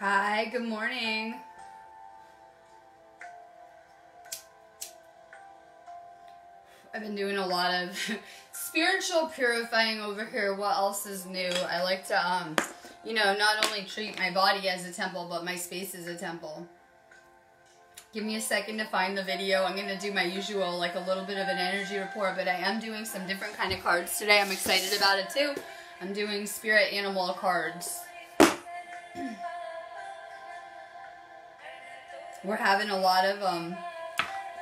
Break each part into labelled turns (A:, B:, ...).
A: Hi, good morning. I've been doing a lot of spiritual purifying over here. What else is new? I like to, um, you know, not only treat my body as a temple, but my space as a temple. Give me a second to find the video. I'm going to do my usual, like a little bit of an energy report, but I am doing some different kind of cards today. I'm excited about it too. I'm doing spirit animal cards. We're having a lot of um,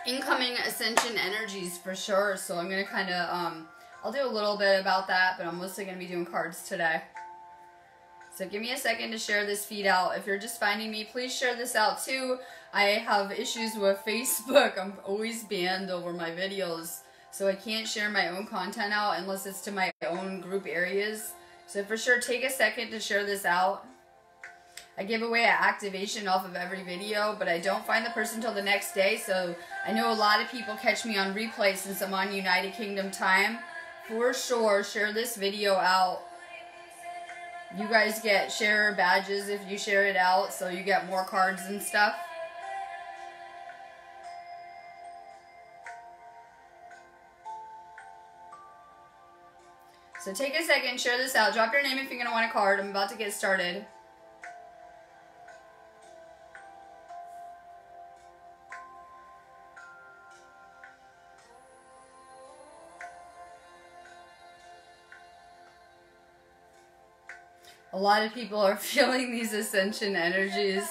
A: incoming ascension energies for sure, so I'm going to kind of, um, I'll do a little bit about that, but I'm mostly going to be doing cards today. So give me a second to share this feed out. If you're just finding me, please share this out too. I have issues with Facebook. I'm always banned over my videos. So I can't share my own content out unless it's to my own group areas. So for sure, take a second to share this out. I give away an activation off of every video, but I don't find the person until the next day. So I know a lot of people catch me on replay since I'm on United Kingdom time. For sure, share this video out. You guys get share badges if you share it out, so you get more cards and stuff. So take a second, share this out. Drop your name if you're going to want a card. I'm about to get started. A lot of people are feeling these ascension energies.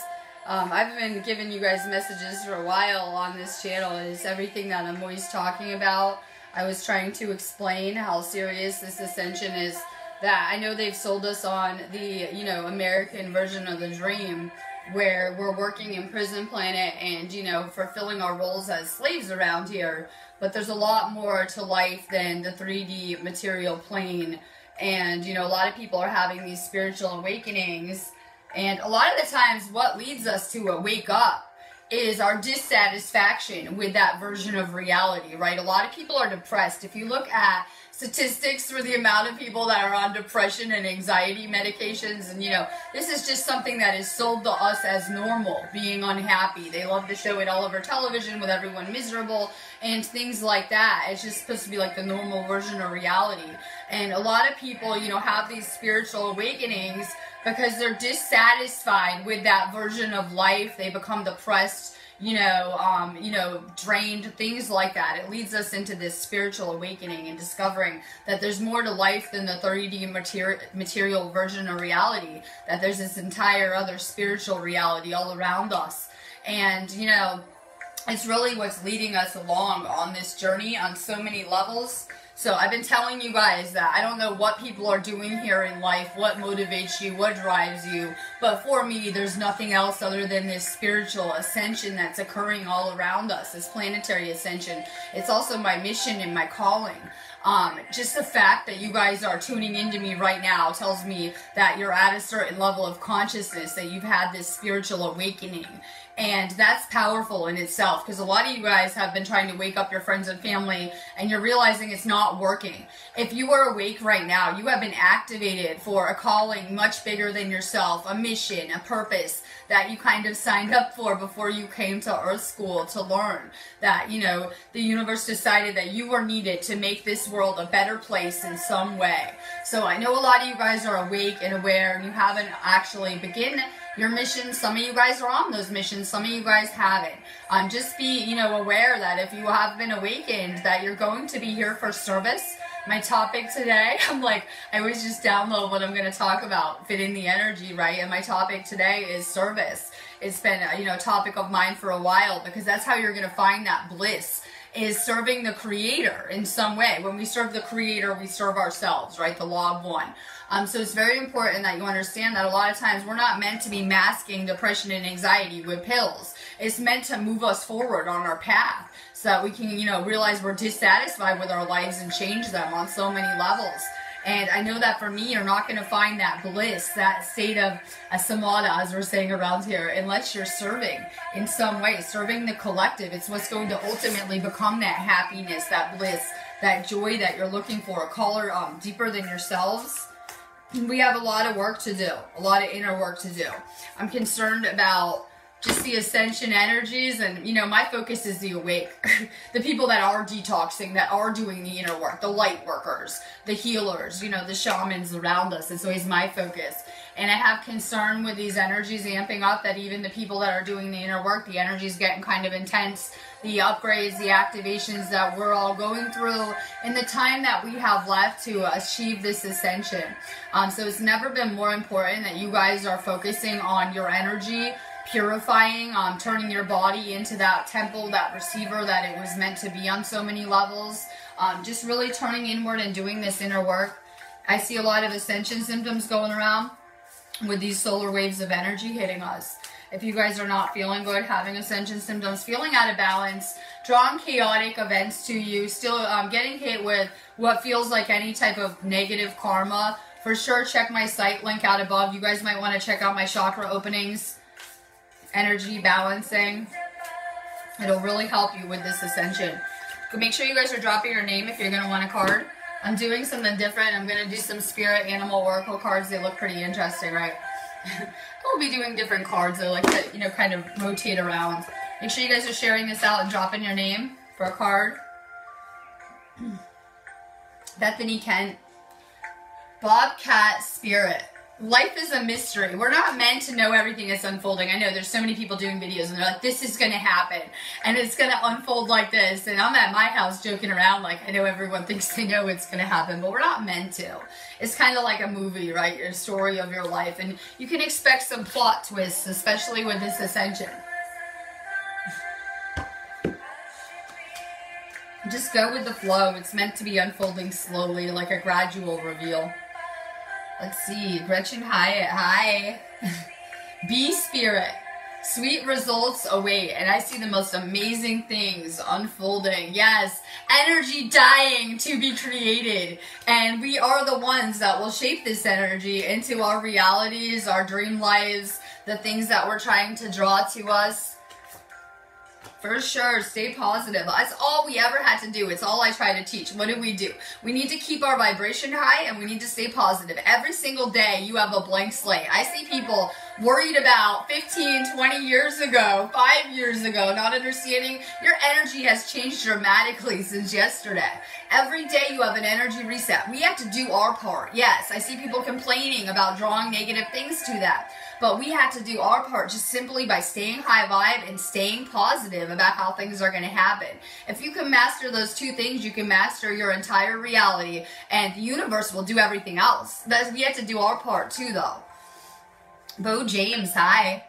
A: Um, I've been giving you guys messages for a while on this channel. It's everything that I'm always talking about. I was trying to explain how serious this ascension is that I know they've sold us on the, you know, American version of the dream where we're working in prison planet and, you know, fulfilling our roles as slaves around here. But there's a lot more to life than the 3D material plane. And, you know, a lot of people are having these spiritual awakenings. And a lot of the times what leads us to a wake up is our dissatisfaction with that version of reality, right? A lot of people are depressed. If you look at statistics for the amount of people that are on depression and anxiety medications, and you know, this is just something that is sold to us as normal, being unhappy. They love to show it all over television with everyone miserable and things like that. It's just supposed to be like the normal version of reality. And a lot of people, you know, have these spiritual awakenings because they're dissatisfied with that version of life. They become depressed, you know, um, you know, drained, things like that. It leads us into this spiritual awakening and discovering that there's more to life than the 3D material, material version of reality. That there's this entire other spiritual reality all around us. And, you know, it's really what's leading us along on this journey on so many levels. So I've been telling you guys that I don't know what people are doing here in life, what motivates you, what drives you, but for me, there's nothing else other than this spiritual ascension that's occurring all around us, this planetary ascension. It's also my mission and my calling. Um, just the fact that you guys are tuning into me right now tells me that you're at a certain level of consciousness, that you've had this spiritual awakening. And that's powerful in itself because a lot of you guys have been trying to wake up your friends and family and you're realizing it's not working. If you are awake right now, you have been activated for a calling much bigger than yourself, a mission, a purpose that you kind of signed up for before you came to Earth School to learn that, you know, the universe decided that you were needed to make this world a better place in some way. So I know a lot of you guys are awake and aware and you haven't actually begun your mission. Some of you guys are on those missions. Some of you guys haven't. Um, just be, you know, aware that if you have been awakened, that you're going to be here for service. My topic today, I'm like, I always just download what I'm going to talk about, fit in the energy, right? And my topic today is service. It's been, a, you know, topic of mine for a while because that's how you're going to find that bliss is serving the creator in some way. When we serve the creator, we serve ourselves, right? The law of one. Um, so it's very important that you understand that a lot of times we're not meant to be masking depression and anxiety with pills. It's meant to move us forward on our path so that we can, you know, realize we're dissatisfied with our lives and change them on so many levels. And I know that for me, you're not going to find that bliss, that state of a samadhi, as we're saying around here, unless you're serving in some way, serving the collective. It's what's going to ultimately become that happiness, that bliss, that joy that you're looking for. A color um, deeper than yourselves we have a lot of work to do, a lot of inner work to do. I'm concerned about just the ascension energies and you know my focus is the awake the people that are detoxing that are doing the inner work the light workers the healers you know the shamans around us it's always my focus. And i have concern with these energies amping up that even the people that are doing the inner work the energy is getting kind of intense the upgrades the activations that we're all going through in the time that we have left to achieve this ascension. Um, so it's never been more important that you guys are focusing on your energy purifying, um, turning your body into that temple, that receiver that it was meant to be on so many levels. Um, just really turning inward and doing this inner work. I see a lot of ascension symptoms going around with these solar waves of energy hitting us. If you guys are not feeling good, having ascension symptoms, feeling out of balance, drawing chaotic events to you, still um, getting hit with what feels like any type of negative karma, for sure check my site link out above. You guys might want to check out my chakra openings energy balancing. It'll really help you with this ascension. Make sure you guys are dropping your name if you're going to want a card. I'm doing something different. I'm going to do some spirit animal oracle cards. They look pretty interesting, right? I'll be doing different cards. I like to, you know, kind of rotate around. Make sure you guys are sharing this out and dropping your name for a card. Bethany Kent. Bobcat Spirit life is a mystery. We're not meant to know everything that's unfolding. I know there's so many people doing videos and they're like, this is going to happen and it's going to unfold like this. And I'm at my house joking around like, I know everyone thinks they know it's going to happen, but we're not meant to. It's kind of like a movie, right? Your story of your life. And you can expect some plot twists, especially with this ascension. Just go with the flow. It's meant to be unfolding slowly, like a gradual reveal. Let's see. Gretchen Hyatt. Hi. Bee Spirit. Sweet results await, and I see the most amazing things unfolding. Yes, energy dying to be created, and we are the ones that will shape this energy into our realities, our dream lives, the things that we're trying to draw to us. For sure, stay positive. That's all we ever had to do. It's all I try to teach. What do we do? We need to keep our vibration high and we need to stay positive. Every single day you have a blank slate. I see people worried about 15, 20 years ago, five years ago, not understanding your energy has changed dramatically since yesterday. Every day you have an energy reset. We have to do our part. Yes, I see people complaining about drawing negative things to that. But we have to do our part just simply by staying high vibe and staying positive about how things are going to happen. If you can master those two things, you can master your entire reality and the universe will do everything else. That's, we have to do our part too though. Bo James, hi.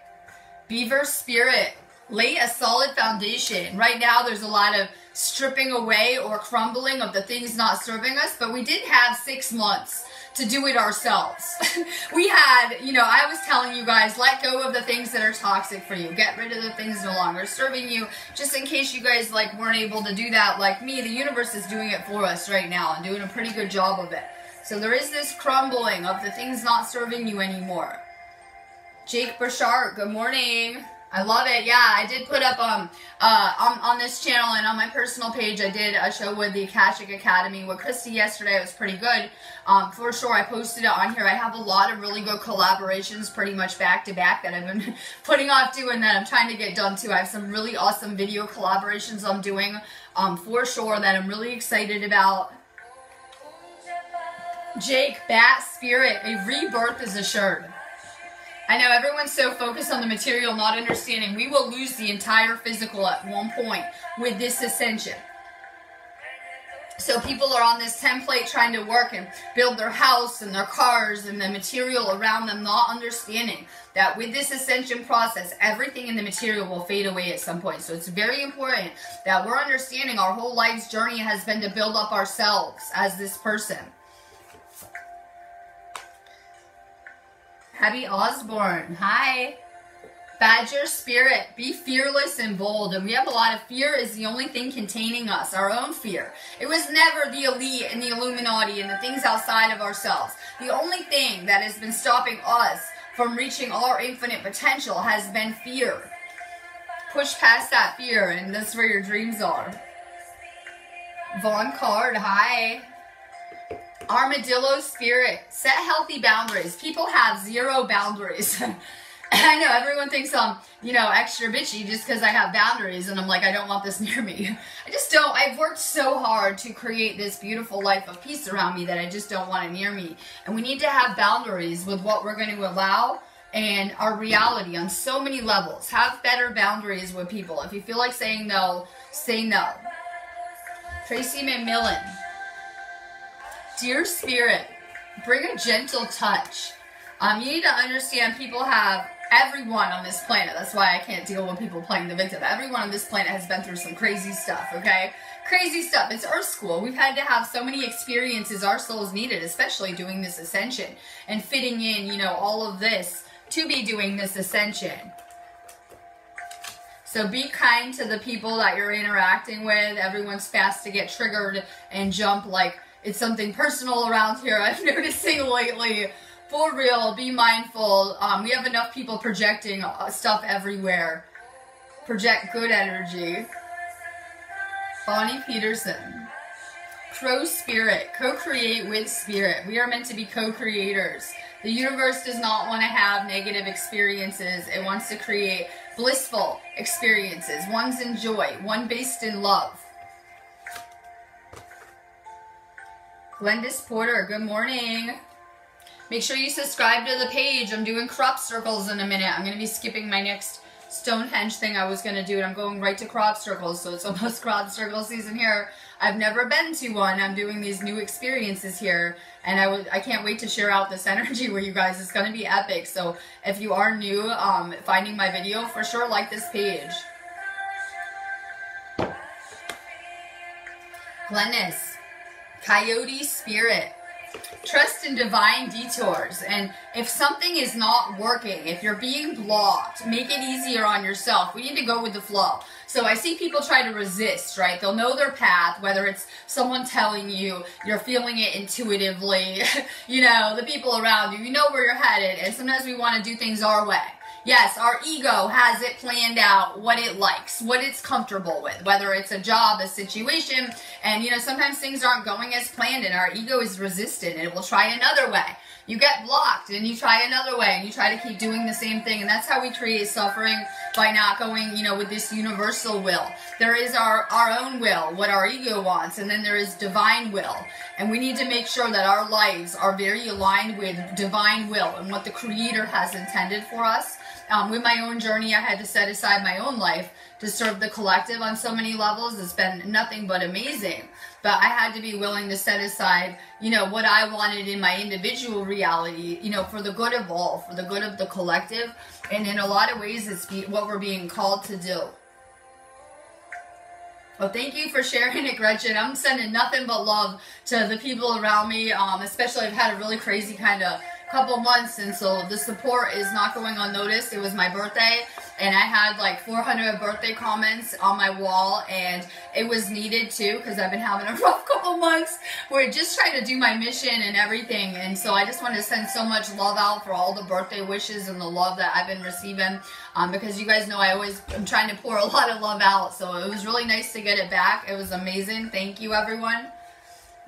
A: Beaver Spirit, lay a solid foundation. Right now there's a lot of stripping away or crumbling of the things not serving us, but we did have six months to do it ourselves. we had, you know, I was telling you guys, let go of the things that are toxic for you. Get rid of the things no longer serving you. Just in case you guys like weren't able to do that like me, the universe is doing it for us right now and doing a pretty good job of it. So there is this crumbling of the things not serving you anymore. Jake Burchard, good morning. I love it. Yeah, I did put up um uh on, on this channel and on my personal page. I did a show with the Akashic Academy with Christy yesterday. It was pretty good. Um, for sure, I posted it on here. I have a lot of really good collaborations, pretty much back to back that I've been putting off doing that I'm trying to get done too. I have some really awesome video collaborations I'm doing um for sure that I'm really excited about. Jake, Bat Spirit, a rebirth is assured. I know everyone's so focused on the material, not understanding we will lose the entire physical at one point with this ascension. So people are on this template trying to work and build their house and their cars and the material around them, not understanding that with this ascension process, everything in the material will fade away at some point. So it's very important that we're understanding our whole life's journey has been to build up ourselves as this person. Abby Osborne. Hi. Badger spirit, be fearless and bold. And we have a lot of fear is the only thing containing us, our own fear. It was never the elite and the Illuminati and the things outside of ourselves. The only thing that has been stopping us from reaching our infinite potential has been fear. Push past that fear, and that's where your dreams are. Vaughn Card, hi. Armadillo spirit, set healthy boundaries. People have zero boundaries. I know everyone thinks I'm, you know, extra bitchy just because I have boundaries and I'm like, I don't want this near me. I just don't. I've worked so hard to create this beautiful life of peace around me that I just don't want it near me. And we need to have boundaries with what we're going to allow and our reality on so many levels. Have better boundaries with people. If you feel like saying no, say no. Tracy McMillan. Deer Spirit, bring a gentle touch. Um, you need to understand people have everyone on this planet. That's why I can't deal with people playing the victim. Everyone on this planet has been through some crazy stuff, okay? Crazy stuff. It's Earth School. We've had to have so many experiences our souls needed, especially doing this ascension and fitting in, you know, all of this to be doing this ascension. So be kind to the people that you're interacting with. Everyone's fast to get triggered and jump like it's something personal around here. I'm noticing lately. For real, be mindful. Um, we have enough people projecting uh, stuff everywhere. Project good energy. Bonnie Peterson. Crow Spirit. Co-create with Spirit. We are meant to be co-creators. The universe does not want to have negative experiences. It wants to create blissful experiences. One's in joy. One based in love. Glendis Porter, good morning. Make sure you subscribe to the page. I'm doing crop circles in a minute. I'm going to be skipping my next Stonehenge thing I was going to do, and I'm going right to crop circles, so it's almost crop circle season here. I've never been to one. I'm doing these new experiences here, and I I can't wait to share out this energy with you guys. It's going to be epic. So if you are new, um, finding my video, for sure like this page. Glennis, Coyote Spirit. Trust in divine detours. And if something is not working, if you're being blocked, make it easier on yourself. We need to go with the flow. So I see people try to resist, right? They'll know their path, whether it's someone telling you, you're feeling it intuitively, you know, the people around you, you know where you're headed. And sometimes we want to do things our way. Yes, our ego has it planned out what it likes, what it's comfortable with, whether it's a job, a situation, and you know, sometimes things aren't going as planned and our ego is resistant and it will try another way. You get blocked and you try another way and you try to keep doing the same thing and that's how we create suffering by not going, you know, with this universal will. There is our, our own will, what our ego wants, and then there is divine will. And we need to make sure that our lives are very aligned with divine will and what the creator has intended for us um, with my own journey, I had to set aside my own life to serve the collective on so many levels. It's been nothing but amazing. But I had to be willing to set aside, you know, what I wanted in my individual reality, you know, for the good of all, for the good of the collective. And in a lot of ways, it's be, what we're being called to do. Well, thank you for sharing it, Gretchen. I'm sending nothing but love to the people around me. Um, especially, I've had a really crazy kind of couple months and so the support is not going unnoticed. It was my birthday and I had like 400 birthday comments on my wall and it was needed too because I've been having a rough couple months where I just trying to do my mission and everything and so I just want to send so much love out for all the birthday wishes and the love that I've been receiving um, because you guys know I always am trying to pour a lot of love out so it was really nice to get it back. It was amazing. Thank you everyone.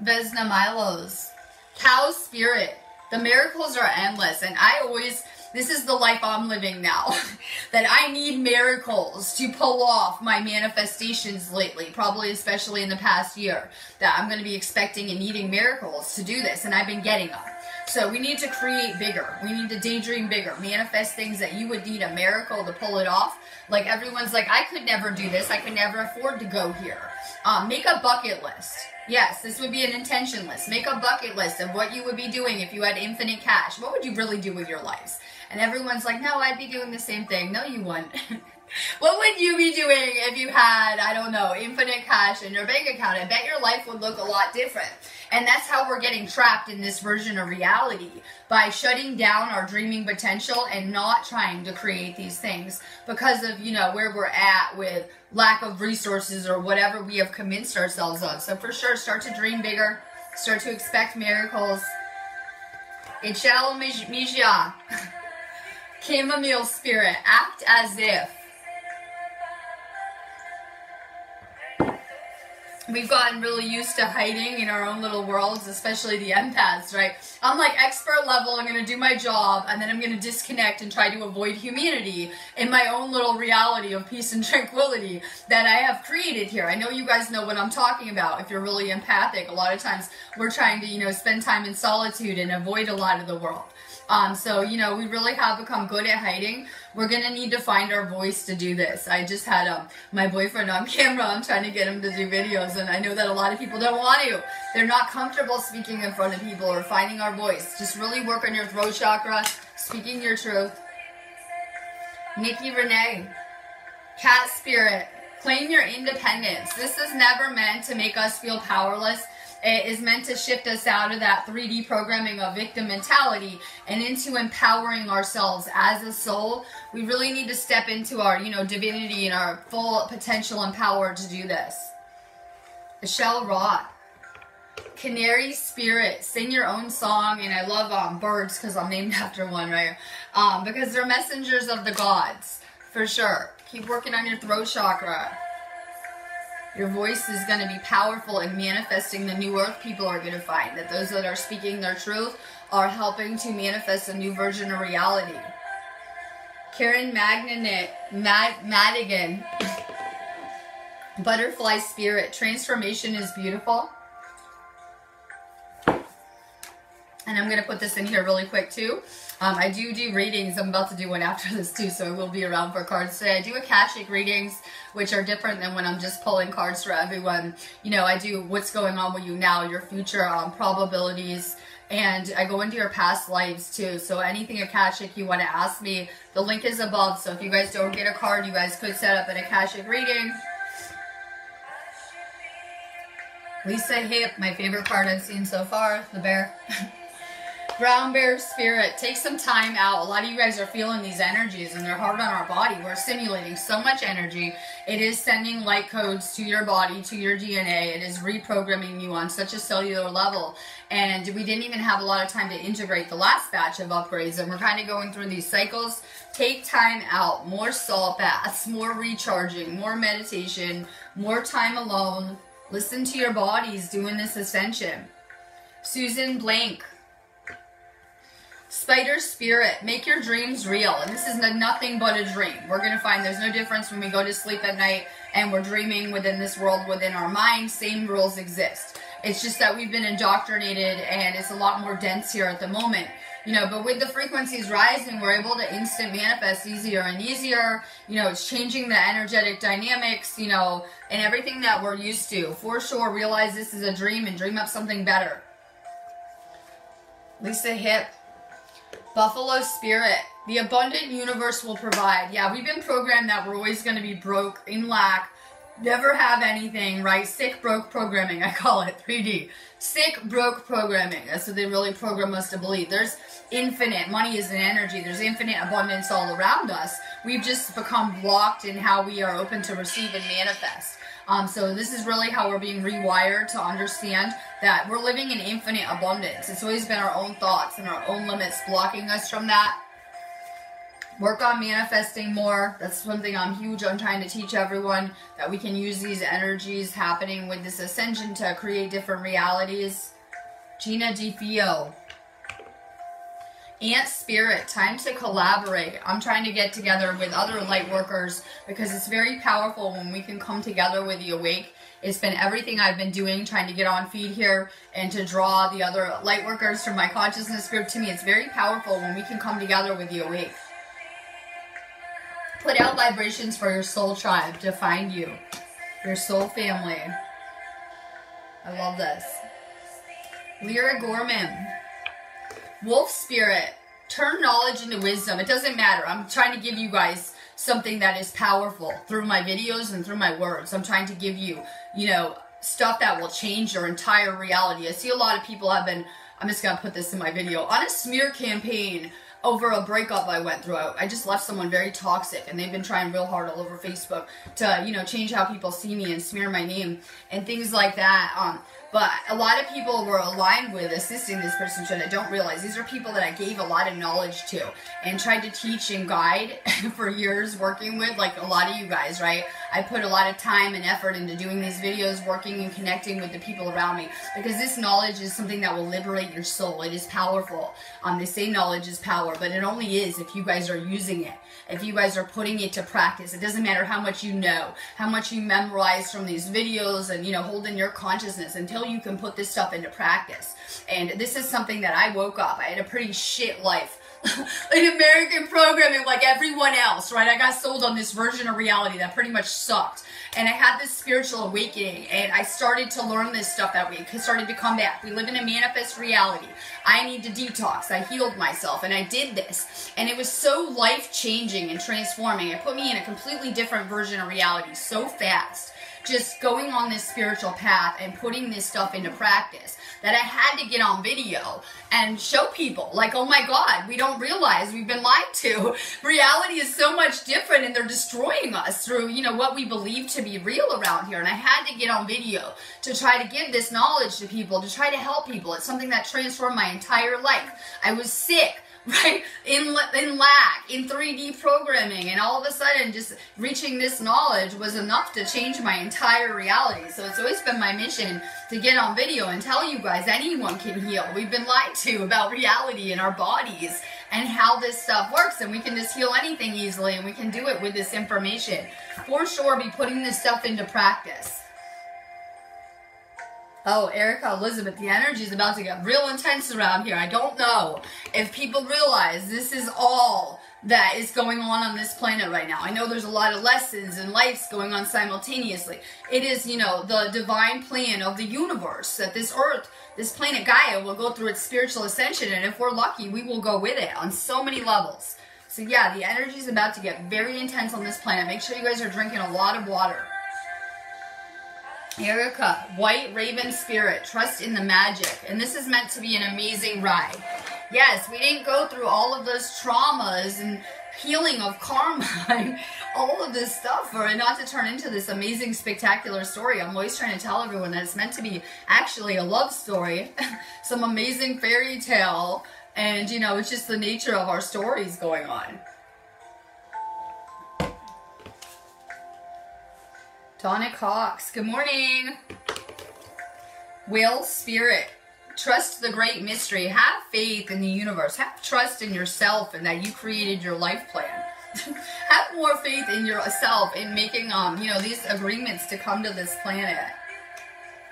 A: Vesna Milos. Cow Spirit. The miracles are endless. And I always, this is the life I'm living now. that I need miracles to pull off my manifestations lately, probably especially in the past year. That I'm going to be expecting and needing miracles to do this. And I've been getting them. So we need to create bigger. We need to daydream bigger. Manifest things that you would need a miracle to pull it off. Like everyone's like, I could never do this. I could never afford to go here. Um, make a bucket list. Yes, this would be an intention list. Make a bucket list of what you would be doing if you had infinite cash. What would you really do with your lives? And everyone's like, no, I'd be doing the same thing. No, you wouldn't. what would you be doing if you had, I don't know, infinite cash in your bank account? I bet your life would look a lot different. And that's how we're getting trapped in this version of reality by shutting down our dreaming potential and not trying to create these things because of, you know, where we're at with lack of resources or whatever we have convinced ourselves of. So for sure, start to dream bigger, start to expect miracles. Ichel Mijia, chameleon spirit, act as if. We've gotten really used to hiding in our own little worlds, especially the empaths, right? I'm like expert level, I'm gonna do my job, and then I'm gonna disconnect and try to avoid humanity in my own little reality of peace and tranquility that I have created here. I know you guys know what I'm talking about if you're really empathic. A lot of times we're trying to, you know, spend time in solitude and avoid a lot of the world. Um, so, you know, we really have become good at hiding. We're to need to find our voice to do this. I just had um, my boyfriend on camera. I'm trying to get him to do videos, and I know that a lot of people don't want to. They're not comfortable speaking in front of people or finding our voice. Just really work on your throat chakra, speaking your truth. Nikki Renee, cat spirit, claim your independence. This is never meant to make us feel powerless. It is meant to shift us out of that 3D programming of victim mentality and into empowering ourselves as a soul. We really need to step into our, you know, divinity and our full potential and power to do this. Michelle Roth. Canary Spirit, sing your own song, and I love um, birds because I'm named after one, right? Um, because they're messengers of the gods, for sure. Keep working on your throat chakra. Your voice is going to be powerful in manifesting the new earth people are going to find. That those that are speaking their truth are helping to manifest a new version of reality. Karen Magnanet, Mad, Madigan, Butterfly Spirit, transformation is beautiful. And I'm going to put this in here really quick too. Um, I do do readings. I'm about to do one after this too, so I will be around for cards today. I do Akashic readings, which are different than when I'm just pulling cards for everyone. You know, I do what's going on with you now, your future um, probabilities, and I go into your past lives too. So anything Akashic you want to ask me, the link is above. So if you guys don't get a card, you guys could set up an Akashic reading. Lisa Hip, my favorite card I've seen so far, the bear. Brown Bear Spirit, take some time out. A lot of you guys are feeling these energies and they're hard on our body. We're simulating so much energy. It is sending light codes to your body, to your DNA. It is reprogramming you on such a cellular level. And we didn't even have a lot of time to integrate the last batch of upgrades. And we're kind of going through these cycles. Take time out. More salt baths, more recharging, more meditation, more time alone. Listen to your bodies doing this ascension. Susan Blank, Spider Spirit, make your dreams real. And this is nothing but a dream. We're going to find there's no difference when we go to sleep at night and we're dreaming within this world, within our mind. Same rules exist. It's just that we've been indoctrinated and it's a lot more dense here at the moment. You know, but with the frequencies rising, we're able to instant manifest easier and easier. You know, it's changing the energetic dynamics, you know, and everything that we're used to. For sure, realize this is a dream and dream up something better. Lisa Hip, Buffalo Spirit. The abundant universe will provide. Yeah, we've been programmed that we're always going to be broke, in lack, never have anything, right? Sick, broke programming, I call it 3D. Sick, broke programming. That's what they really program us to believe. There's infinite, money is an energy. There's infinite abundance all around us. We've just become blocked in how we are open to receive and manifest. Um, so this is really how we're being rewired to understand that we're living in infinite abundance. It's always been our own thoughts and our own limits blocking us from that. Work on manifesting more. That's one thing I'm huge on trying to teach everyone that we can use these energies happening with this ascension to create different realities. Gina DiFio. Ant Spirit, time to collaborate. I'm trying to get together with other light workers because it's very powerful when we can come together with the awake. It's been everything I've been doing, trying to get on feed here and to draw the other light workers from my consciousness group to me. It's very powerful when we can come together with the awake. Put out vibrations for your soul tribe to find you, your soul family. I love this. Lyra Gorman. Wolf spirit, turn knowledge into wisdom. It doesn't matter. I'm trying to give you guys something that is powerful through my videos and through my words. I'm trying to give you, you know, stuff that will change your entire reality. I see a lot of people have been, I'm just going to put this in my video, on a smear campaign over a breakup I went through. I just left someone very toxic and they've been trying real hard all over Facebook to, you know, change how people see me and smear my name and things like that. Um, but a lot of people were aligned with assisting this person, so I don't realize these are people that I gave a lot of knowledge to and tried to teach and guide for years working with, like a lot of you guys, right? I put a lot of time and effort into doing these videos, working and connecting with the people around me because this knowledge is something that will liberate your soul. It is powerful. Um, they say knowledge is power, but it only is if you guys are using it. If you guys are putting it to practice, it doesn't matter how much you know, how much you memorize from these videos and, you know, hold in your consciousness until you can put this stuff into practice. And this is something that I woke up. I had a pretty shit life like American programming like everyone else, right? I got sold on this version of reality that pretty much sucked. And I had this spiritual awakening and I started to learn this stuff that. It started to come back. We live in a manifest reality. I need to detox. I healed myself and I did this. And it was so life changing and transforming. It put me in a completely different version of reality so fast. Just going on this spiritual path and putting this stuff into practice that I had to get on video and show people like, oh my God, we don't realize we've been lied to. Reality is so much different and they're destroying us through, you know, what we believe to be real around here. And I had to get on video to try to give this knowledge to people, to try to help people. It's something that transformed my entire life. I was sick right? In, in lack, in 3D programming, and all of a sudden just reaching this knowledge was enough to change my entire reality. So it's always been my mission to get on video and tell you guys anyone can heal. We've been lied to about reality in our bodies and how this stuff works, and we can just heal anything easily, and we can do it with this information. For sure, be putting this stuff into practice. Oh, Erica Elizabeth, the energy is about to get real intense around here. I don't know if people realize this is all that is going on on this planet right now. I know there's a lot of lessons and lives going on simultaneously. It is, you know, the divine plan of the universe that this earth, this planet Gaia will go through its spiritual ascension. And if we're lucky, we will go with it on so many levels. So yeah, the energy is about to get very intense on this planet. Make sure you guys are drinking a lot of water. Erica, White Raven Spirit, trust in the magic. And this is meant to be an amazing ride. Yes, we didn't go through all of those traumas and healing of karma and all of this stuff for it not to turn into this amazing, spectacular story. I'm always trying to tell everyone that it's meant to be actually a love story, some amazing fairy tale, and you know, it's just the nature of our stories going on. Donna Cox, good morning. Will Spirit, trust the great mystery. Have faith in the universe. Have trust in yourself and that you created your life plan. Have more faith in yourself in making, um, you know, these agreements to come to this planet.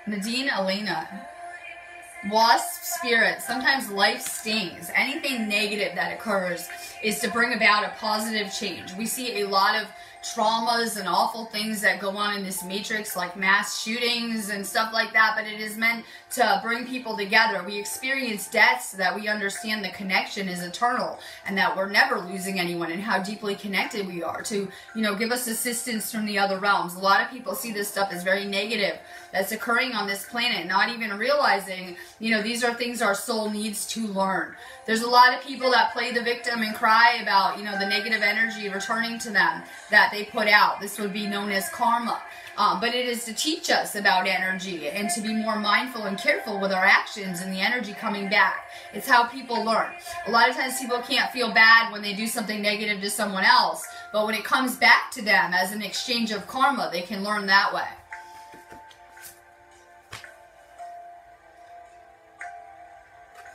A: Nadine Elena, wasp spirit sometimes life stings anything negative that occurs is to bring about a positive change we see a lot of traumas and awful things that go on in this matrix, like mass shootings and stuff like that, but it is meant to bring people together. We experience deaths so that we understand the connection is eternal and that we're never losing anyone and how deeply connected we are to, you know, give us assistance from the other realms. A lot of people see this stuff as very negative that's occurring on this planet, not even realizing, you know, these are things our soul needs to learn. There's a lot of people that play the victim and cry about, you know, the negative energy returning to them that they put out. This would be known as karma. Um, but it is to teach us about energy and to be more mindful and careful with our actions and the energy coming back. It's how people learn. A lot of times people can't feel bad when they do something negative to someone else, but when it comes back to them as an exchange of karma, they can learn that way.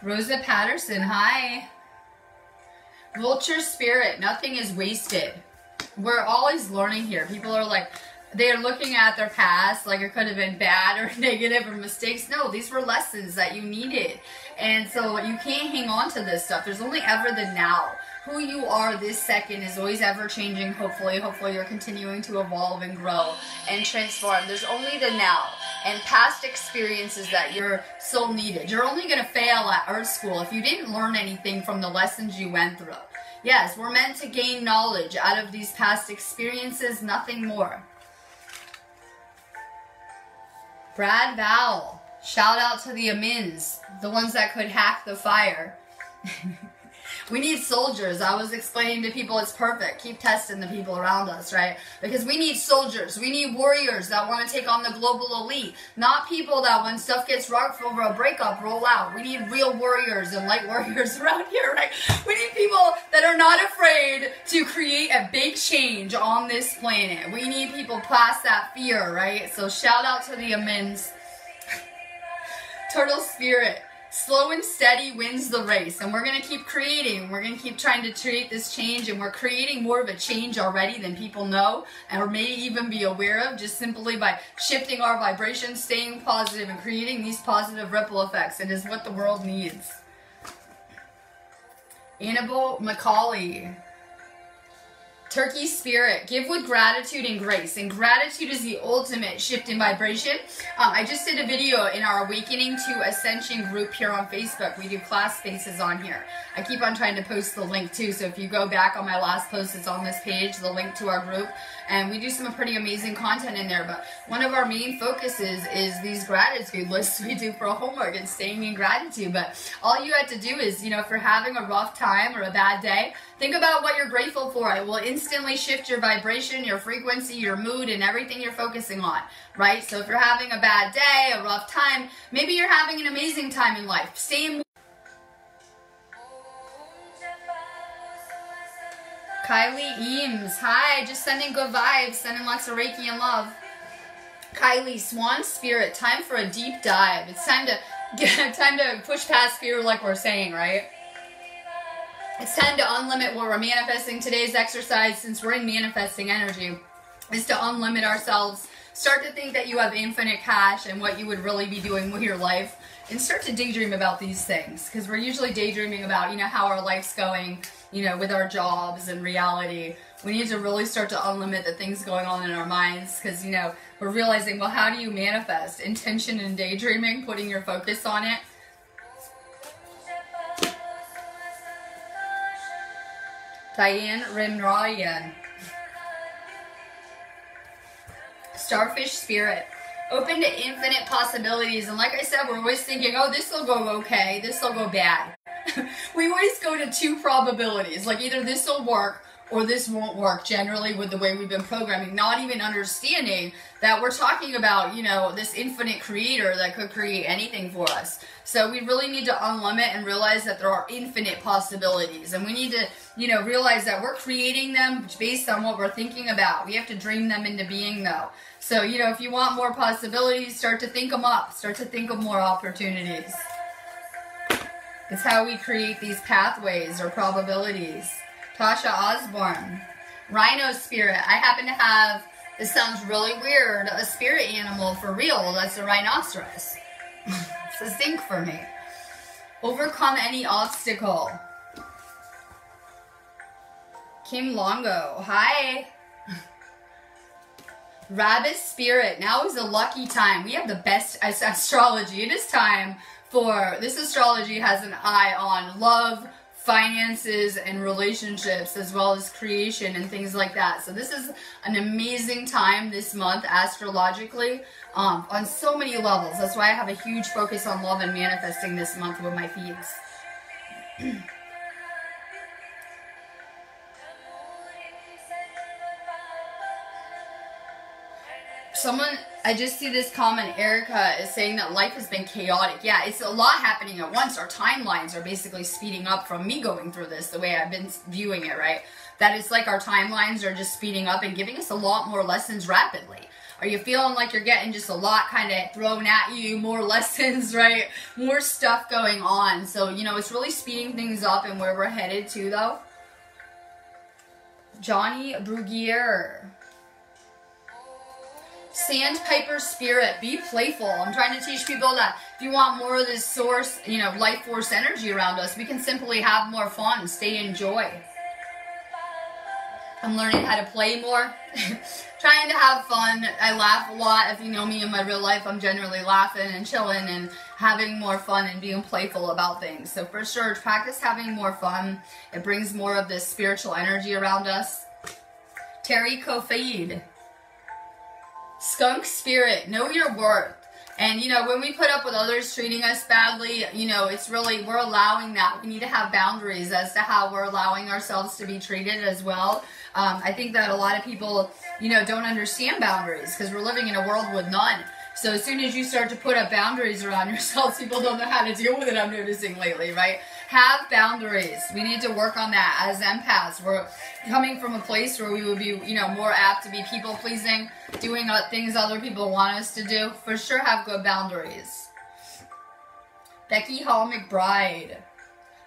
A: Rosa Patterson, hi. Vulture spirit, nothing is wasted. We're always learning here. People are like, they're looking at their past like it could have been bad or negative or mistakes. No, these were lessons that you needed. And so you can't hang on to this stuff. There's only ever the now. Who you are this second is always ever changing, hopefully. Hopefully you're continuing to evolve and grow and transform. There's only the now and past experiences that your soul needed. You're only going to fail at Earth School if you didn't learn anything from the lessons you went through. Yes, we're meant to gain knowledge out of these past experiences, nothing more. Brad Vowell, shout out to the Amins, the ones that could hack the fire. We need soldiers. I was explaining to people it's perfect. Keep testing the people around us, right? Because we need soldiers. We need warriors that want to take on the global elite, not people that when stuff gets rough over a breakup roll out. We need real warriors and light warriors around here, right? We need people that are not afraid to create a big change on this planet. We need people past that fear, right? So shout out to the amends. Turtle spirit slow and steady wins the race and we're going to keep creating. We're going to keep trying to create this change and we're creating more of a change already than people know or may even be aware of just simply by shifting our vibration staying positive and creating these positive ripple effects it is what the world needs. Annabelle mccauley Turkey spirit, give with gratitude and grace. And gratitude is the ultimate shift in vibration. Um, I just did a video in our Awakening to Ascension group here on Facebook. We do class spaces on here. I keep on trying to post the link too. So if you go back on my last post, it's on this page, the link to our group. And we do some pretty amazing content in there. But one of our main focuses is these gratitude lists we do for homework and staying in gratitude. But all you have to do is, you know, if you're having a rough time or a bad day, think about what you're grateful for. It will instantly shift your vibration, your frequency, your mood, and everything you're focusing on, right? So if you're having a bad day, a rough time, maybe you're having an amazing time in life. Same Kylie Eames, hi, just sending good vibes, sending lots of Reiki and love. Kylie Swan Spirit, time for a deep dive. It's time to get time to push past fear like we're saying, right? It's time to unlimit what we're manifesting. Today's exercise, since we're in manifesting energy, is to unlimit ourselves. Start to think that you have infinite cash and what you would really be doing with your life. And start to daydream about these things. Because we're usually daydreaming about, you know, how our life's going, you know, with our jobs and reality. We need to really start to unlimit the things going on in our minds. Because, you know, we're realizing, well, how do you manifest? Intention and daydreaming, putting your focus on it Diane Rimrayan. Starfish Spirit. Open to infinite possibilities. And like I said, we're always thinking, oh, this will go okay, this will go bad. We always go to two probabilities. Like either this will work or this won't work generally with the way we've been programming, not even understanding that we're talking about, you know, this infinite creator that could create anything for us. So we really need to unlimit and realize that there are infinite possibilities. And we need to, you know, realize that we're creating them based on what we're thinking about. We have to dream them into being though. So, you know, if you want more possibilities, start to think them up. Start to think of more opportunities. It's how we create these pathways or probabilities. Tasha Osborne. Rhino spirit. I happen to have, this sounds really weird, a spirit animal for real. That's a rhinoceros. it's a sync for me. Overcome any obstacle. Kim Longo. Hi. Rabbit spirit. Now is a lucky time. We have the best astrology. It is time for, this astrology has an eye on love, finances and relationships as well as creation and things like that. So this is an amazing time this month astrologically um, on so many levels. That's why I have a huge focus on love and manifesting this month with my feeds. someone I just see this comment. Erica is saying that life has been chaotic. Yeah, it's a lot happening at once. Our timelines are basically speeding up from me going through this the way I've been viewing it, right? That it's like our timelines are just speeding up and giving us a lot more lessons rapidly. Are you feeling like you're getting just a lot kind of thrown at you, more lessons, right? More stuff going on. So, you know, it's really speeding things up and where we're headed to, though. Johnny Brugier. Sandpiper spirit. Be playful. I'm trying to teach people that if you want more of this source, you know, life force energy around us, we can simply have more fun, stay in joy. I'm learning how to play more, trying to have fun. I laugh a lot. If you know me in my real life, I'm generally laughing and chilling and having more fun and being playful about things. So for sure, practice having more fun. It brings more of this spiritual energy around us. Terry Kofaid. Skunk spirit, know your worth And, you know, when we put up with others treating us badly, you know, it's really, we're allowing that. We need to have boundaries as to how we're allowing ourselves to be treated as well. Um, I think that a lot of people, you know, don't understand boundaries because we're living in a world with none. So as soon as you start to put up boundaries around yourselves, people don't know how to deal with it, I'm noticing lately, right? Have boundaries. We need to work on that as empaths. We're coming from a place where we would be, you know, more apt to be people pleasing, doing things other people want us to do. For sure, have good boundaries. Becky Hall McBride.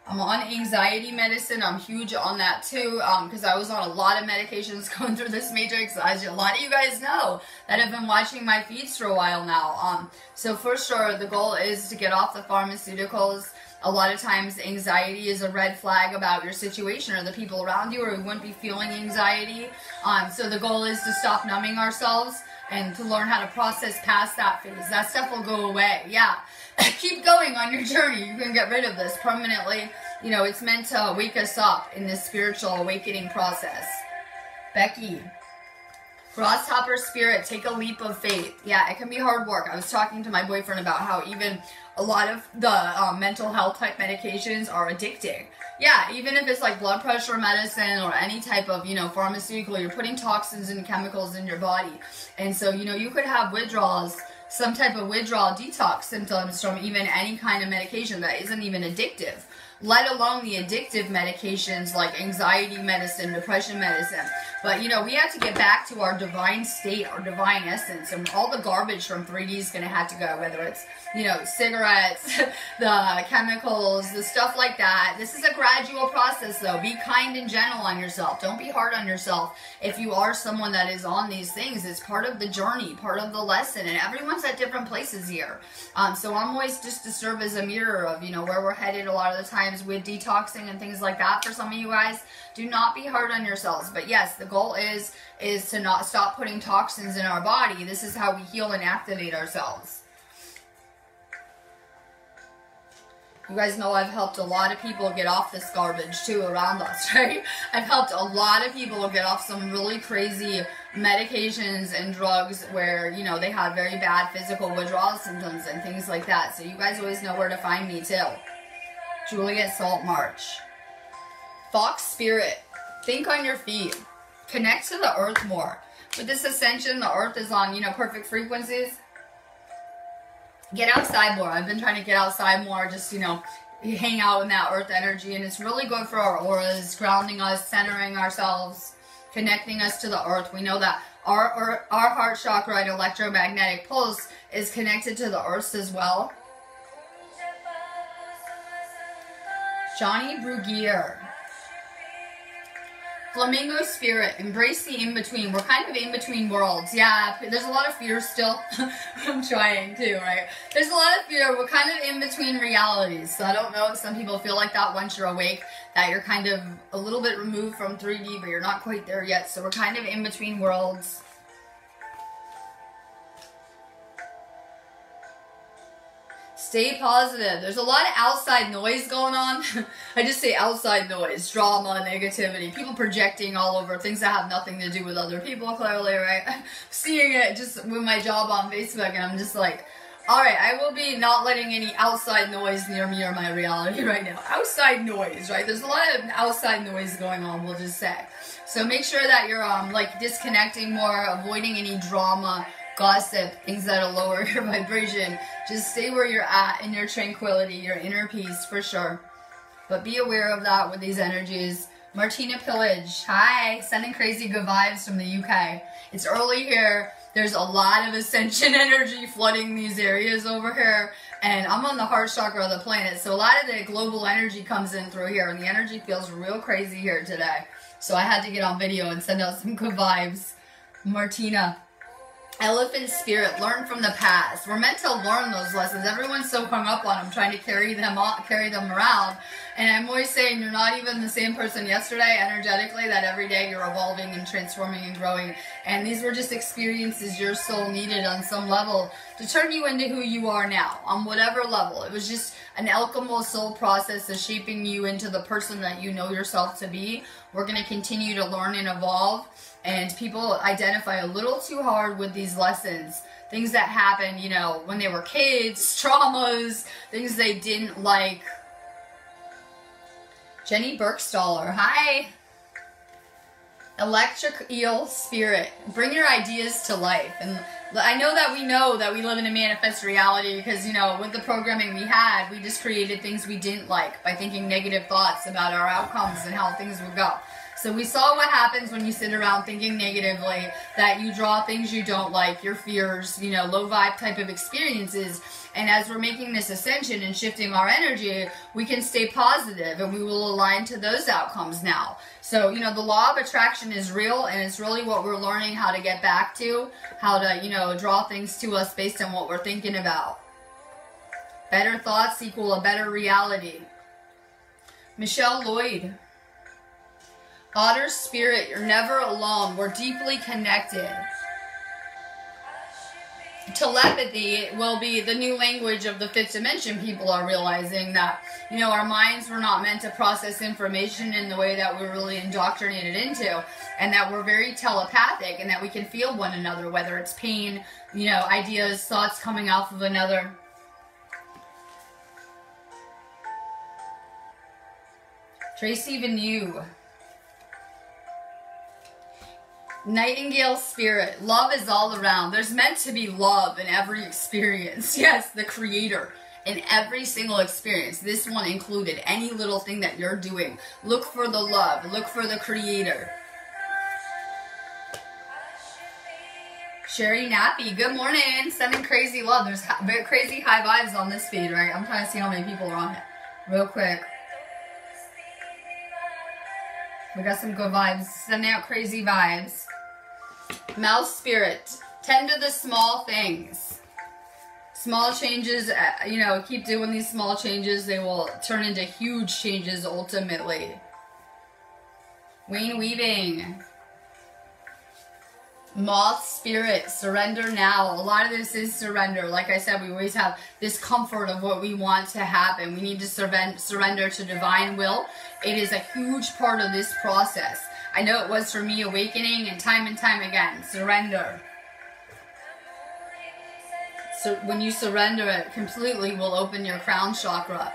A: I'm on anxiety medicine. I'm huge on that too because um, I was on a lot of medications going through this matrix. As a lot of you guys know that have been watching my feeds for a while now. Um, so for sure, the goal is to get off the pharmaceuticals a lot of times anxiety is a red flag about your situation or the people around you or we wouldn't be feeling anxiety. Um, so the goal is to stop numbing ourselves and to learn how to process past that phase. That stuff will go away. Yeah. Keep going on your journey. You can get rid of this permanently. You know, it's meant to wake us up in this spiritual awakening process. Becky. Grasshopper spirit, take a leap of faith. Yeah, it can be hard work. I was talking to my boyfriend about how even a lot of the um, mental health type medications are addicting. Yeah, even if it's like blood pressure medicine or any type of, you know, pharmaceutical, you're putting toxins and chemicals in your body. And so, you know, you could have withdrawals, some type of withdrawal detox symptoms from even any kind of medication that isn't even addictive let alone the addictive medications like anxiety medicine, depression medicine. But you know, we have to get back to our divine state, our divine essence, and all the garbage from 3D is going to have to go, whether it's, you know, cigarettes, the chemicals, the stuff like that. This is a gradual process though. Be kind and gentle on yourself. Don't be hard on yourself. If you are someone that is on these things, it's part of the journey, part of the lesson, and everyone's at different places here. Um, so I'm always just to serve as a mirror of, you know, where we're headed a lot of the times with detoxing and things like that for some of you guys. Do not be hard on yourselves. But yes, the goal is is to not stop putting toxins in our body. This is how we heal and activate ourselves. You guys know I've helped a lot of people get off this garbage too around us, right? I've helped a lot of people get off some really crazy medications and drugs where, you know, they had very bad physical withdrawal symptoms and things like that. So you guys always know where to find me too. Juliet Salt March. Fox Spirit. Think on your feet. Connect to the earth more. With this ascension, the earth is on, you know, perfect frequencies. Get outside more. I've been trying to get outside more, just, you know, hang out in that earth energy. And it's really good for our auras, grounding us, centering ourselves, connecting us to the earth. We know that our, our, our heart chakra and electromagnetic pulse is connected to the earth as well. Johnny Brugier. Flamingo spirit, embrace the in-between. We're kind of in-between worlds. Yeah, there's a lot of fear still. I'm trying too, right? There's a lot of fear. We're kind of in between realities. So I don't know if some people feel like that once you're awake, that you're kind of a little bit removed from 3D, but you're not quite there yet. So we're kind of in between worlds. Stay positive. There's a lot of outside noise going on. I just say outside noise, drama, negativity, people projecting all over things that have nothing to do with other people, clearly, right? Seeing it just with my job on Facebook, and I'm just like, alright, I will be not letting any outside noise near me or my reality right now. Outside noise, right? There's a lot of outside noise going on, we'll just say. So make sure that you're, um, like, disconnecting more, avoiding any drama, gossip, things that'll lower your vibration. Just stay where you're at in your tranquility, your inner peace for sure. But be aware of that with these energies. Martina Pillage, hi, sending crazy good vibes from the UK. It's early here. There's a lot of ascension energy flooding these areas over here. And I'm on the heart chakra of the planet. So a lot of the global energy comes in through here. And the energy feels real crazy here today. So I had to get on video and send out some good vibes. Martina, Elephant spirit, learn from the past. We're meant to learn those lessons. Everyone's so hung up on them, trying to carry them carry them around. And I'm always saying you're not even the same person yesterday energetically, that every day you're evolving and transforming and growing. And these were just experiences your soul needed on some level to turn you into who you are now, on whatever level. It was just an alchemical soul process is shaping you into the person that you know yourself to be. We're going to continue to learn and evolve. And people identify a little too hard with these lessons. Things that happened, you know, when they were kids, traumas, things they didn't like. Jenny Burkstaller, hi. Electric eel spirit, bring your ideas to life. And I know that we know that we live in a manifest reality because, you know, with the programming we had, we just created things we didn't like by thinking negative thoughts about our outcomes and how things would go. So we saw what happens when you sit around thinking negatively, that you draw things you don't like, your fears, you know, low vibe type of experiences. And as we're making this ascension and shifting our energy, we can stay positive and we will align to those outcomes now. So, you know, the law of attraction is real and it's really what we're learning how to get back to, how to, you know, draw things to us based on what we're thinking about. Better thoughts equal a better reality. Michelle Lloyd. Otter spirit, you're never alone. We're deeply connected telepathy will be the new language of the fifth dimension. People are realizing that, you know, our minds were not meant to process information in the way that we're really indoctrinated into, and that we're very telepathic and that we can feel one another, whether it's pain, you know, ideas, thoughts coming off of another. Tracy, even you. Nightingale spirit. Love is all around. There's meant to be love in every experience. Yes, the creator in every single experience, this one included, any little thing that you're doing. Look for the love. Look for the creator. Sherry Nappy, good morning. Sending crazy love. There's crazy high vibes on this feed, right? I'm trying to see how many people are on it. Real quick. We got some good vibes. Sending out crazy vibes. Mouse spirit, tend to the small things. Small changes, uh, you know, keep doing these small changes. They will turn into huge changes ultimately. Wayne Weaving. Moth spirit, surrender now. A lot of this is surrender. Like I said, we always have this comfort of what we want to happen. We need to surrender to divine will. It is a huge part of this process. I know it was for me awakening and time and time again. Surrender. So when you surrender it completely will open your crown chakra.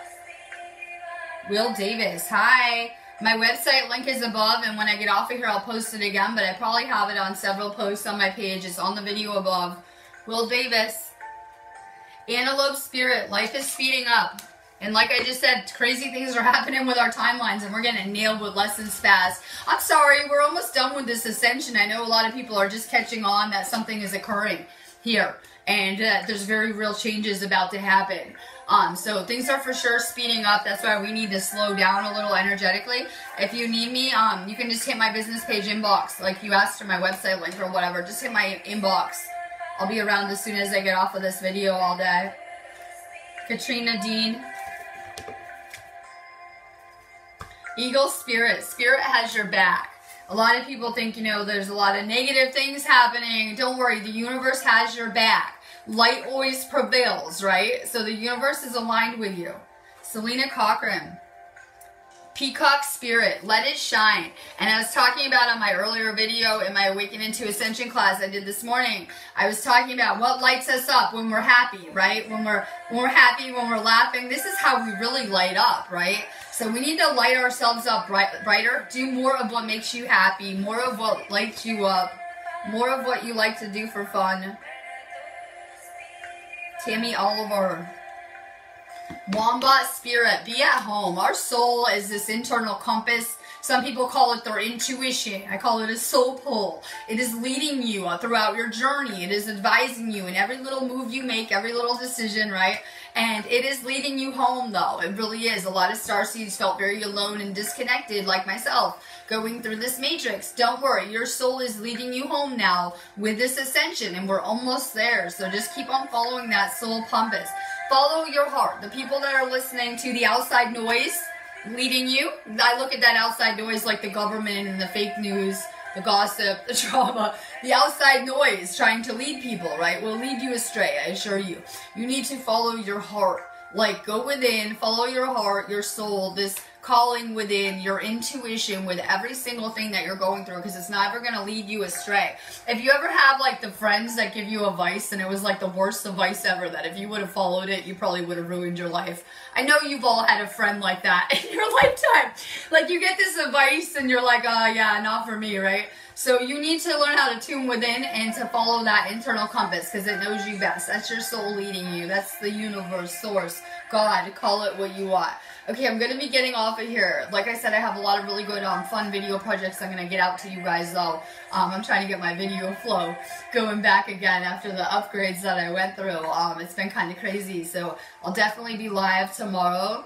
A: Will Davis, hi. My website link is above and when I get off of here I'll post it again, but I probably have it on several posts on my page. It's on the video above. Will Davis. Antelope Spirit, life is speeding up. And like I just said, crazy things are happening with our timelines and we're getting nailed with lessons fast. I'm sorry, we're almost done with this ascension. I know a lot of people are just catching on that something is occurring here and uh, there's very real changes about to happen. Um, so things are for sure speeding up. That's why we need to slow down a little energetically. If you need me, um, you can just hit my business page inbox, like you asked for my website link or whatever. Just hit my inbox. I'll be around as soon as I get off of this video all day. Katrina Dean, Eagle Spirit. Spirit has your back. A lot of people think, you know, there's a lot of negative things happening. Don't worry, the universe has your back. Light always prevails, right? So the universe is aligned with you. Selena Cochran. Peacock Spirit, let it shine. And I was talking about on my earlier video in my Awaken into Ascension class I did this morning, I was talking about what lights us up when we're happy, right? When we're, when we're happy, when we're laughing. This is how we really light up, right? So we need to light ourselves up bright, brighter. Do more of what makes you happy, more of what lights you up, more of what you like to do for fun. Tammy Oliver. Wombat spirit, be at home. Our soul is this internal compass. Some people call it their intuition. I call it a soul pull. It is leading you throughout your journey. It is advising you in every little move you make, every little decision, right? And it is leading you home, though. It really is. A lot of star seeds felt very alone and disconnected, like myself, going through this matrix. Don't worry. Your soul is leading you home now with this ascension, and we're almost there. So just keep on following that soul compass. Follow your heart. The people that are listening to the outside noise leading you, I look at that outside noise like the government and the fake news, the gossip, the drama, the outside noise trying to lead people, right? Will lead you astray, I assure you. You need to follow your heart. Like, go within, follow your heart, your soul, this calling within, your intuition with every single thing that you're going through because it's never going to lead you astray. If you ever have like the friends that give you advice and it was like the worst advice ever, that if you would have followed it, you probably would have ruined your life. I know you've all had a friend like that in your lifetime. Like, you get this advice and you're like, oh, yeah, not for me, right? So you need to learn how to tune within and to follow that internal compass because it knows you best. That's your soul leading you. That's the universe, source, God, call it what you want. Okay, I'm going to be getting off of here. Like I said, I have a lot of really good um, fun video projects I'm going to get out to you guys though. Um, I'm trying to get my video flow going back again after the upgrades that I went through. Um, it's been kind of crazy. So I'll definitely be live tomorrow.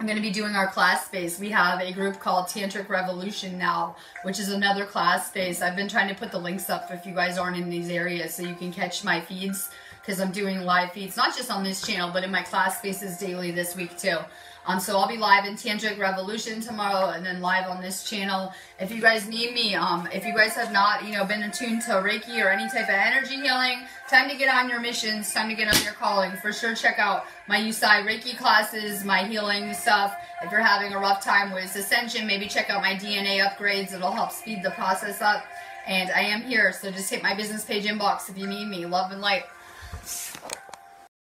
A: I'm going to be doing our class space. We have a group called Tantric Revolution now, which is another class space. I've been trying to put the links up if you guys aren't in these areas so you can catch my feeds because I'm doing live feeds, not just on this channel, but in my class spaces daily this week too. Um, so I'll be live in Tantric Revolution tomorrow and then live on this channel. If you guys need me, um, if you guys have not, you know, been attuned to Reiki or any type of energy healing, time to get on your missions, time to get on your calling. For sure, check out my Usui Reiki classes, my healing stuff. If you're having a rough time with Ascension, maybe check out my DNA upgrades. It'll help speed the process up. And I am here, so just hit my business page inbox if you need me. Love and light.